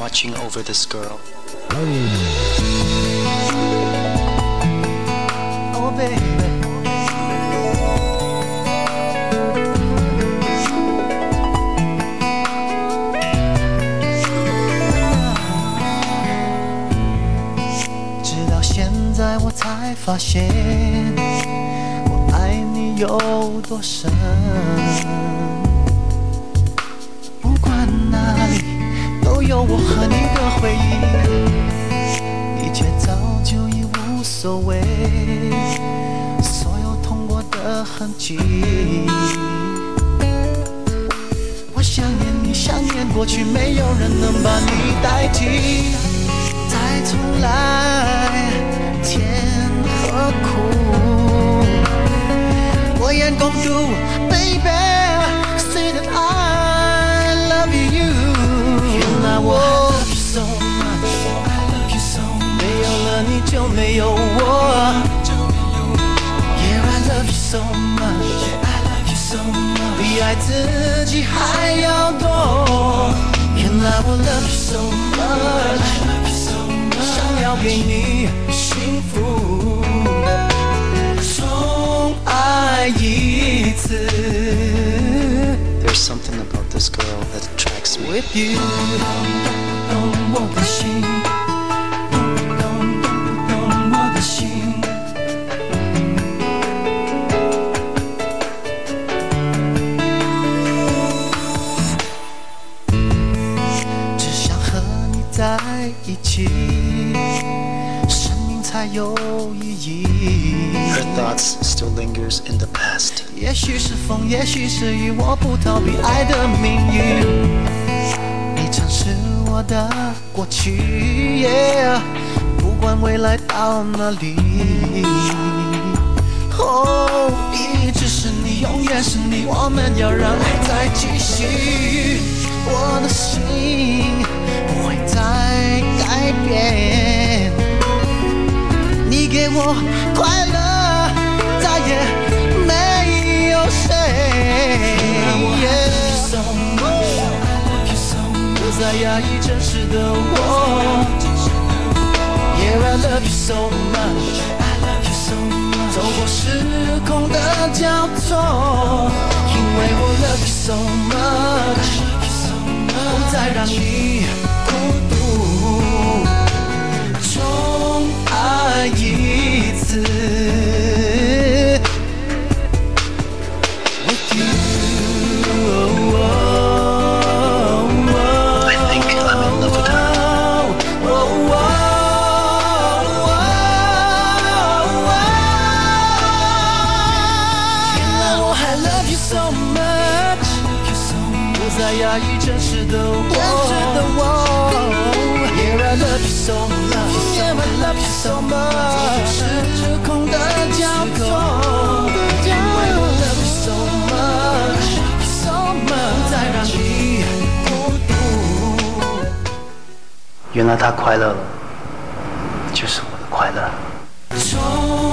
watching over this girl. Oh, baby. “直到现在，我才发现，我爱你有多深。 回忆，一切早就已无所谓，所有痛过的痕迹。我想念你，想念过去，没有人能把你代替。再重来，甜和苦，我愿共度没有我。Yeah I love you so much，I love you so much，比爱自己还要多。原来我 love you so much。想要给你幸福，重爱一次。There's something about this girl that attracts me. With you，一起，生命才有意义。Her thoughts still lingers in the past. 也许是风，也许是雨，我不逃避爱的命运。你曾是我的过去，yeah, 不管未来到哪里。哦，一直是你，永远是你，我们要让爱再继续。我的心快乐，再也没有谁。不再压抑真实的我。Yeah, I love you so much. 走过时空的交错，的。原来他快乐了，就是我的快乐。